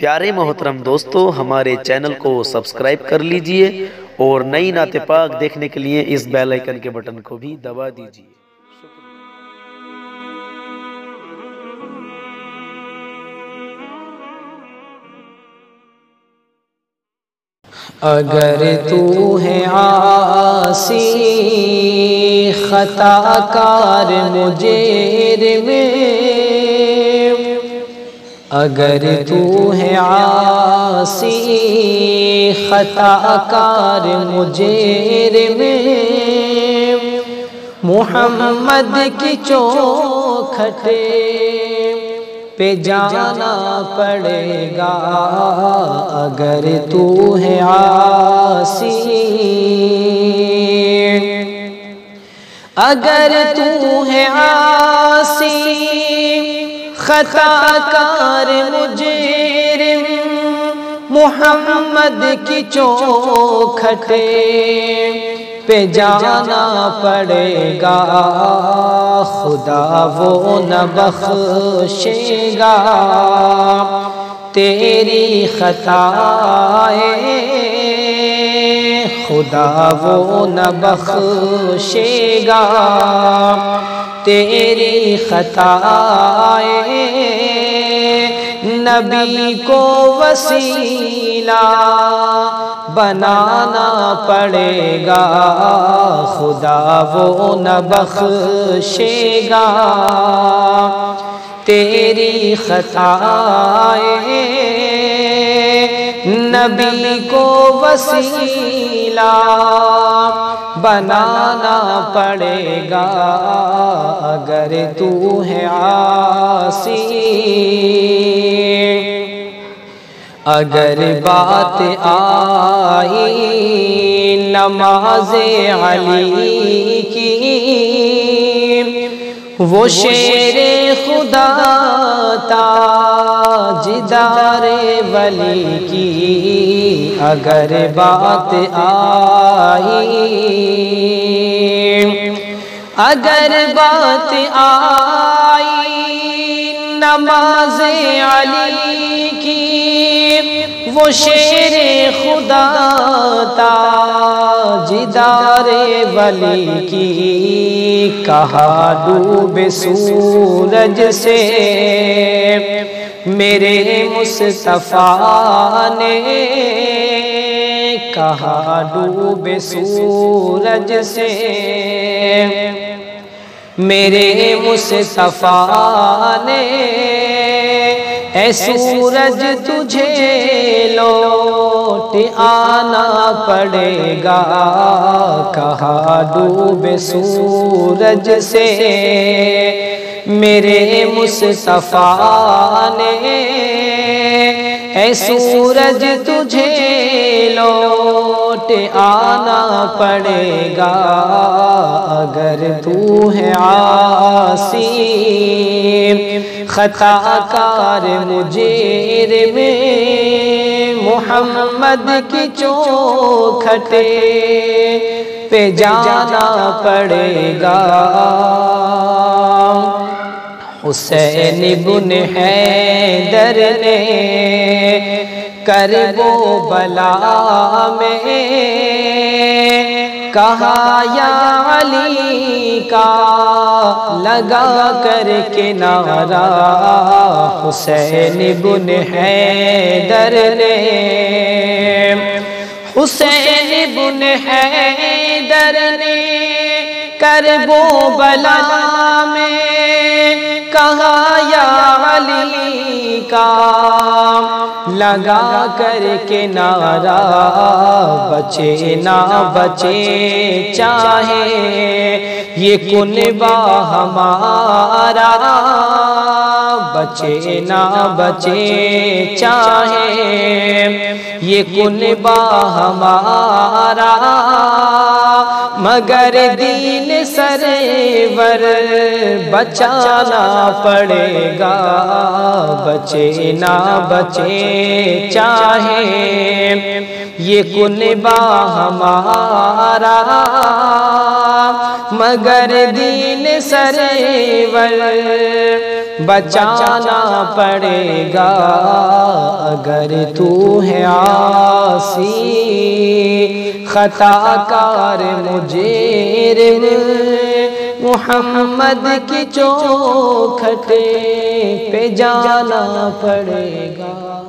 پیارے محترم دوستو، ہمارے چینل کو سبسکرائب کر لیجیے اور نئی نعت پاک دیکھنے کے لیے اس بیل آئیکن کے بٹن کو بھی دبا دیجیے۔ اگر تو ہے آسی خطا کار مجیر میں اگر تو ہے آسی خطا کار مجیر میں، محمد کی چوکھٹے پہ جانا پڑے گا۔ اگر تو ہے آسی اگر تو ہے آسی خطا کار مجرم محمد کی چوکھٹے پہ جانا پڑے گا۔ خدا وہ نہ بخشے گا۔ تیری خطائیں خدا وہ نہ بخشے گا۔ تیری خطائیں نبی کو وسیلہ بنانا پڑے گا، خدا وہ نہ بخشے گا۔ تیری خطائیں نبی کو وسیلہ بنانا پڑے گا۔ اگر تو ہے آسی اگر بات آئی نماز علی کی وہ شیر خدا تاجدار ولی کی۔ اگر بات آئی اگر بات آئی نماز علی کی۔ وہ شیر خدا تاجدار ولی کی کہا ڈوب سورج سے۔ میرے مصطفیٰ نے کہا ڈوب سورج سے۔ میرے مصطفیٰ نے اے سورج تجھے لوٹ آنا پڑے گا۔ کہا ڈوب سورج سے؟ میرے مصطفیٰ نے۔ اے سورج تجھے لوٹ آنا پڑے گا۔ اگر تو ہے آسی خطا کار مجیر میں محمد کی چوکھٹے پہ جانا پڑے گا۔ حسین بن حیدر نے کربو بلا میں کہا، یا علی کا لگا کر کے نعرہ حسین بن حیدر نے۔ حسین بن حیدر نے کربو بلا میں کہا، یا علی کا۔ لگا کر کے نعرہ بچے نہ بچے چاہے، یہ کنبا ہمارا؟ بچے نہ بچے چاہے، یہ کنبا ہمارا؟ مگر دین سرور بچانا پڑے گا۔ بچے نہ بچے چاہے یہ کنبا ہمارا، مگر دین سرور بچانا پڑے گا، اگر تو ہے آسی، خطا کار مجھے محمد کی چوکھٹے پہ جانا پڑے گا۔